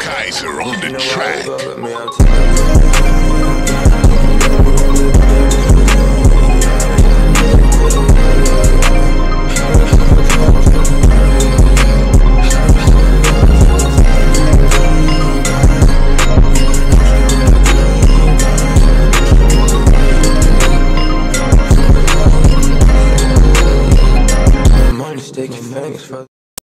Kaiser on the track. taking thanks for